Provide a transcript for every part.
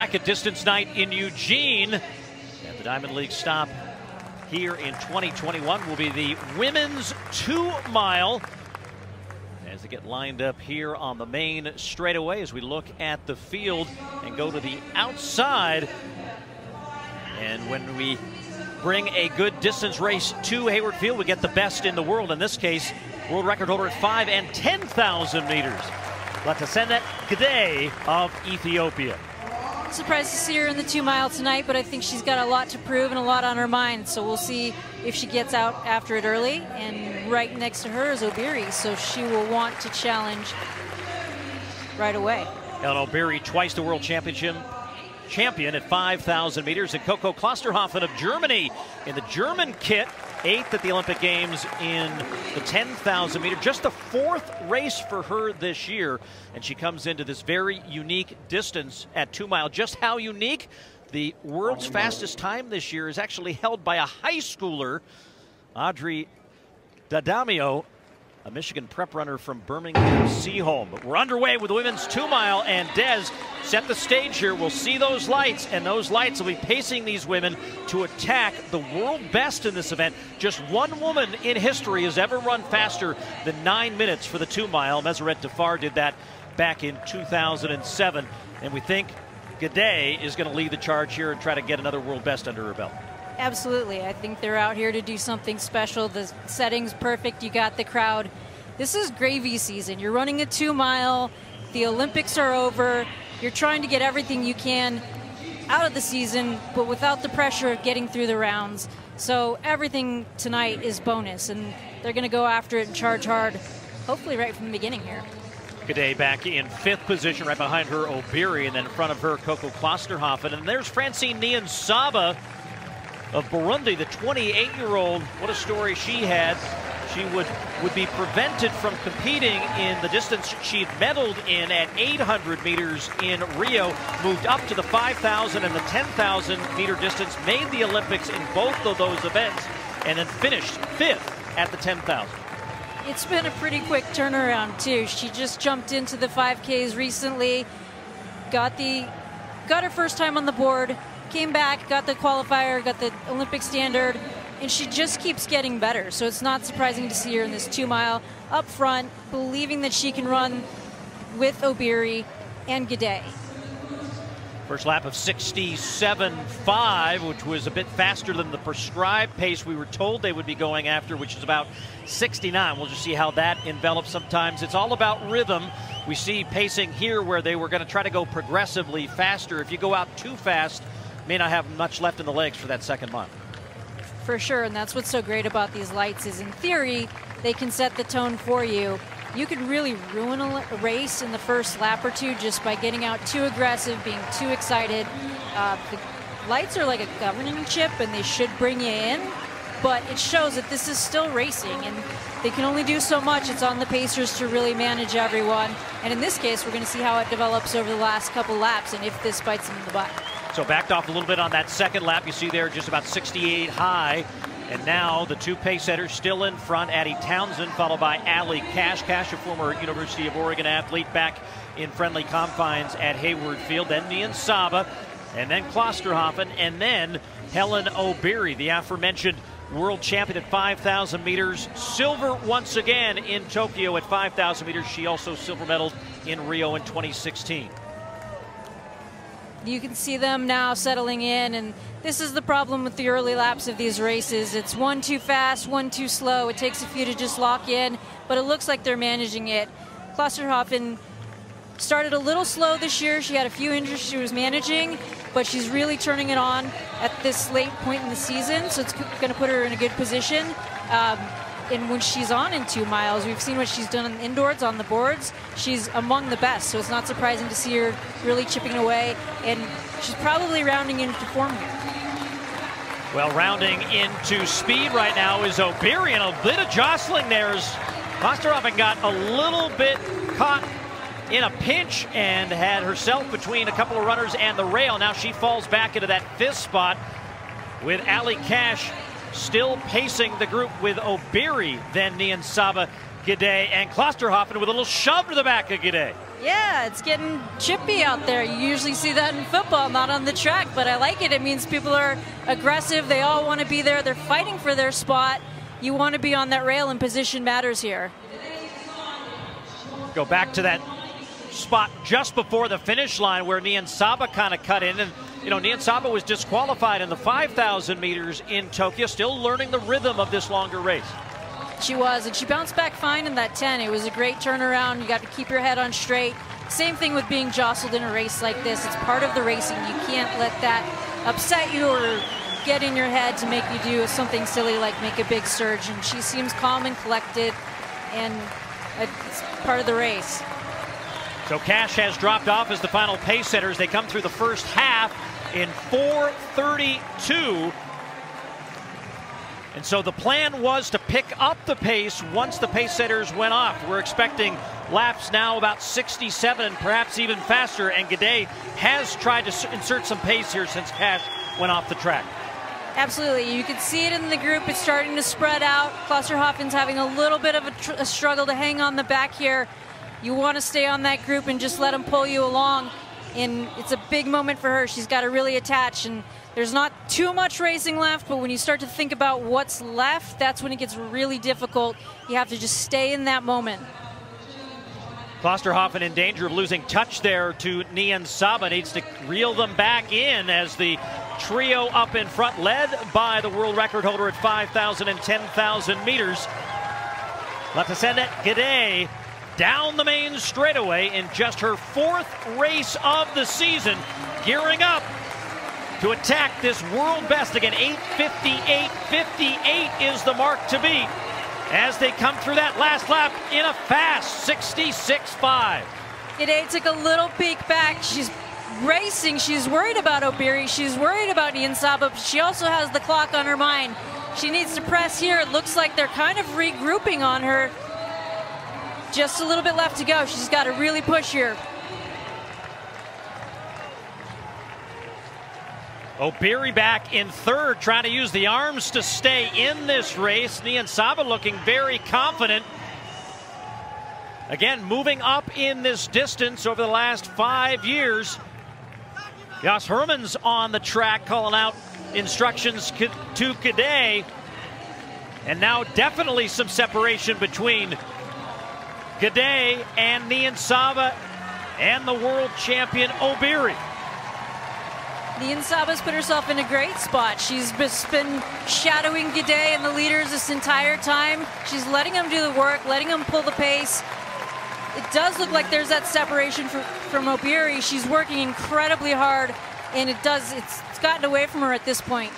Back at distance night in Eugene. And the Diamond League stop here in 2021 will be the women's two mile. As they get lined up here on the main straightaway as we look at the field and go to the outside. And when we bring a good distance race to Hayward Field, we get the best in the world. In this case, world record holder at 5 and 10,000 meters. Letesenbet Gidey of Ethiopia. Surprised to see her in the two mile tonight, but I think she's got a lot to prove and a lot on her mind. So we'll see if she gets out after it early. And right next to her is Obiri, so she will want to challenge right away. Hellen Obiri, twice the world championship champion at 5,000 meters, and Coco Klosterhalfen of Germany in the German kit, eighth at the Olympic Games in the 10,000 meter. Just the fourth race for her this year, and she comes into this very unique distance at two mile. Just how unique? The world's oh. fastest time this year is actually held by a high schooler, Audrey D'Addario, a Michigan prep runner from Birmingham Seaholm. But we're underway with the women's two mile, and Des set the stage here. We'll see those lights, and those lights will be pacing these women to attack the world best in this event. Just one woman in history has ever run faster than nine minutes for the two mile. Meseret Defar did that back in 2007, and we think Gidey is going to lead the charge here and try to get another world best under her belt. Absolutely. I think they're out here to do something special. The setting's perfect. You got the crowd. This is gravy season. You're running a two mile. The Olympics are over. You're trying to get everything you can out of the season, but without the pressure of getting through the rounds. So everything tonight is bonus, and they're going to go after it and charge hard, hopefully right from the beginning here. Gidey back in fifth position, right behind her Obiri, and then in front of her Coco Klosterhalfen. And there's Francine Niyonsaba of Burundi, the 28-year-old. What a story she had. She would, would be prevented from competing in the distance she'd medaled in at 800 meters in Rio, moved up to the 5,000 and the 10,000 meter distance, made the Olympics in both of those events, and then finished fifth at the 10,000. It's been a pretty quick turnaround too. She just jumped into the 5Ks recently, got the got her first time on the board, came back, got the qualifier, got the Olympic standard, and she just keeps getting better. So it's not surprising to see her in this two mile up front, believing that she can run with Obiri and Gidey. First lap of 67.5, which was a bit faster than the prescribed pace we were told they would be going after, which is about 69. We'll just see how that envelops sometimes. It's all about rhythm. We see pacing here where they were going to try to go progressively faster. If you go out too fast, may not have much left in the legs for that second month. For sure, and that's what's so great about these lights is in theory, they can set the tone for you. You could really ruin a race in the first lap or two just by getting out too aggressive, being too excited. Uh, the lights are like a governing chip and they should bring you in, but it shows that this is still racing and they can only do so much. It's on the Pacers to really manage everyone. And in this case, we're going to see how it develops over the last couple laps and if this bites them in the butt. So backed off a little bit on that second lap. You see there just about 68 high. And now the two pace setters still in front. Addie Townsend followed by Allie Cash. Cash, a former University of Oregon athlete back in friendly confines at Hayward Field. Then Niyonsaba. And then Klosterhalfen. And then Hellen Obiri, the aforementioned world champion at 5,000 meters. Silver once again in Tokyo at 5,000 meters. She also silver medaled in Rio in 2016 you can see them now settling in and this is the problem with the early laps of these races. It's one too fast one too slow. It takes a few to just lock in but it looks like they're managing it. Klosterhalfen started a little slow this year. She had a few injuries she was managing but she's really turning it on at this late point in the season so it's going to put her in a good position. Um, and when she's on in two miles, we've seen what she's done in indoors on the boards. She's among the best, so it's not surprising to see her really chipping away, and she's probably rounding into form here. Well, rounding into speed right now is Obiri, and a bit of jostling there as Klosterhalfen got a little bit caught in a pinch and had herself between a couple of runners and the rail. Now she falls back into that fifth spot with Allie Cash still pacing the group with Obiri, then Niyonsaba Gidey and Klosterhalfen with a little shove to the back of Gidey. Yeah, it's getting chippy out there. You usually see that in football, not on the track, but I like it. It means people are aggressive. They all want to be there. They're fighting for their spot. You want to be on that rail, and position matters here. Go back to that spot just before the finish line where Niyonsaba kind of cut in. And, you know, Niyonsaba was disqualified in the 5,000 meters in Tokyo, still learning the rhythm of this longer race. She was, and she bounced back fine in that 10. It was a great turnaround. You got to keep your head on straight. Same thing with being jostled in a race like this. It's part of the racing. You can't let that upset you or get in your head to make you do something silly like make a big surge. And she seems calm and collected, and it's part of the race. So Cash has dropped off as the final pace setters. They come through the first half in 432. And so the plan was to pick up the pace once the pace setters went off. We're expecting laps now about 67 and perhaps even faster. And Gidey has tried to insert some pace here since Cash went off the track. Absolutely. You can see it in the group. It's starting to spread out. Klosterhalfen's having a little bit of a, a struggle to hang on the back here. You want to stay on that group and just let them pull you along. It's a big moment for her. She's got to really attach. And there's not too much racing left, but when you start to think about what's left, that's when it gets really difficult. You have to just stay in that moment. Klosterhalfen in danger of losing touch there to Niyonsaba. Needs to reel them back in as the trio up in front, led by the world record holder at 5,000 and 10,000 meters. Letesenbet Gidey down the main straightaway in just her fourth race of the season, gearing up to attack this world best again. 858 58 is the mark to beat as they come through that last lap in a fast 66 5. Gidey took a little peek back. She's racing. She's worried about Obiri. She's worried about Niyonsaba, but she also has the clock on her mind. She needs to press here. It looks like they're kind of regrouping on her. Just a little bit left to go. She's got to really push here. Obiri back in third, trying to use the arms to stay in this race. Niyonsaba looking very confident. Again, moving up in this distance over the last five years. Jos Hermens on the track calling out instructions to Gidey. And now definitely some separation between Gidey and Niyonsaba and the world champion Obiri. Niyonsaba's put herself in a great spot. She's been shadowing Gidey and the leaders this entire time. She's letting them do the work, letting them pull the pace. It does look like there's that separation from, from Obiri. She's working incredibly hard, and it does, it's, it's gotten away from her at this point.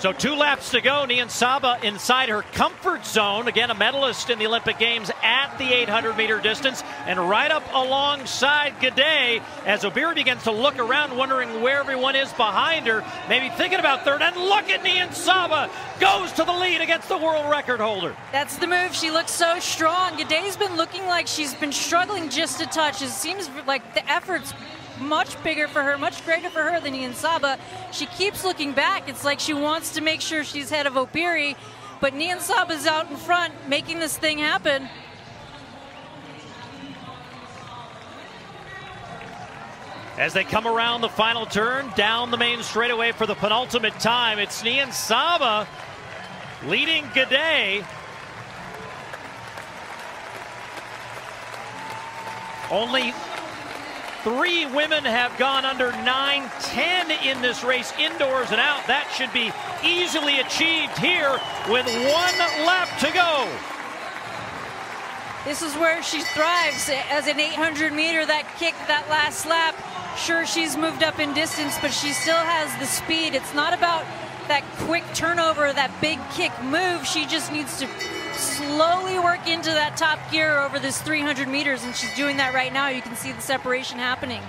So two laps to go. Niyonsaba inside her comfort zone. Again, a medalist in the Olympic Games at the 800 meter distance. And right up alongside Gidey as Obiri begins to look around, wondering where everyone is behind her. Maybe thinking about third. And look at Niyonsaba goes to the lead against the world record holder. That's the move. She looks so strong. Gidey's been looking like she's been struggling just a touch. It seems like the effort's much bigger for her, much greater for her than Niyonsaba. She keeps looking back. It's like she wants to make sure she's ahead of Obiri, but Niyonsaba's out in front making this thing happen. As they come around the final turn, down the main straightaway for the penultimate time, it's Niyonsaba leading Gidey. Only Three women have gone under 9-10 in this race, indoors and out. That should be easily achieved here with one lap to go. This is where she thrives as an 800 meter, that kick, that last lap. Sure, she's moved up in distance, but she still has the speed. It's not about that quick turnover, that big kick move. She just needs to slowly work into that top gear over this 300 meters, and she's doing that right now. You can see the separation happening.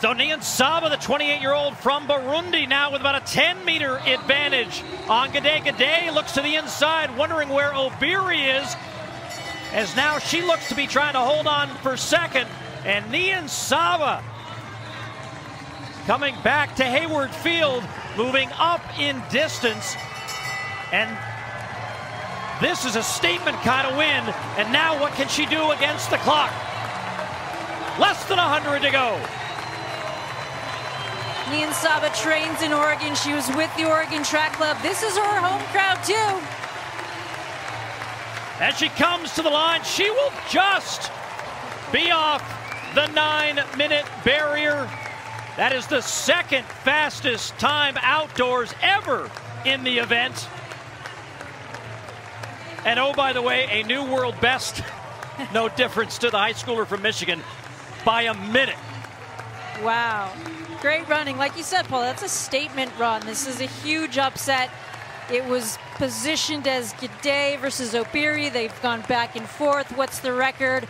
So Niyonsaba, the 28-year-old from Burundi, now with about a 10-meter advantage on Gidey Gidey looks to the inside, wondering where Obiri is, as now she looks to be trying to hold on for second. And Niyonsaba coming back to Hayward Field, moving up in distance. And This is a statement kind of win. And now what can she do against the clock? Less than 100 to go. Niyonsaba trains in Oregon. She was with the Oregon Track Club. This is her home crowd, too. As she comes to the line, she will just be off the nine minute barrier. That is the second fastest time outdoors ever in the event. And oh, by the way, a new world best. no difference to the high schooler from Michigan by a minute. Wow. Great running. Like you said, Paul, that's a statement run. This is a huge upset. It was positioned as Gidey versus Obiri. They've gone back and forth. What's the record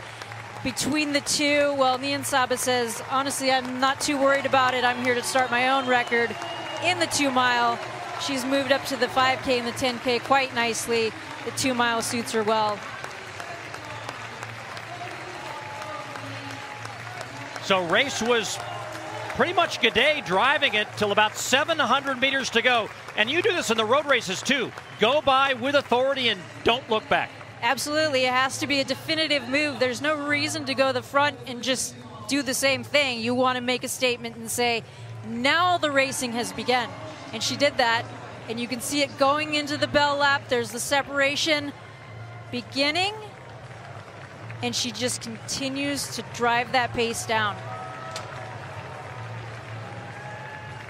between the two? Well, Niyonsaba says, honestly, I'm not too worried about it. I'm here to start my own record in the two mile. She's moved up to the 5K and the 10K quite nicely. The two mile suits her well. So race was pretty much Gidey driving it till about 700 meters to go. And you do this in the road races too. Go by with authority and don't look back. Absolutely. It has to be a definitive move. There's no reason to go the front and just do the same thing. You want to make a statement and say, now the racing has begun. And she did that. And you can see it going into the bell lap. There's the separation beginning. And she just continues to drive that pace down.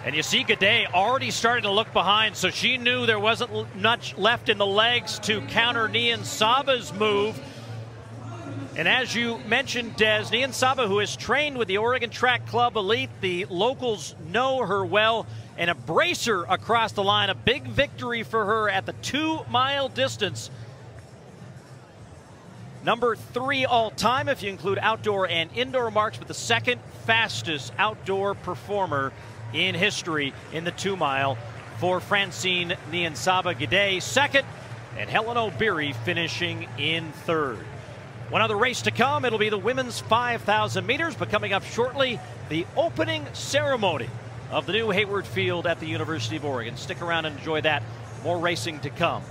And you see Gidey already starting to look behind, so she knew there wasn't much left in the legs to counter Niyonsaba's move. And as you mentioned, Des, Niyonsaba, who has trained with the Oregon Track Club Elite, the locals know her well and embrace her across the line. A big victory for her at the two mile distance. Number three all time, if you include outdoor and indoor marks, but the second fastest outdoor performer in history in the two mile for Francine Niyonsaba Gidey second, and Hellen Obiri finishing in third. One other race to come, it'll be the women's 5,000 meters, but coming up shortly, the opening ceremony of the new Hayward Field at the University of Oregon. Stick around and enjoy that. More racing to come.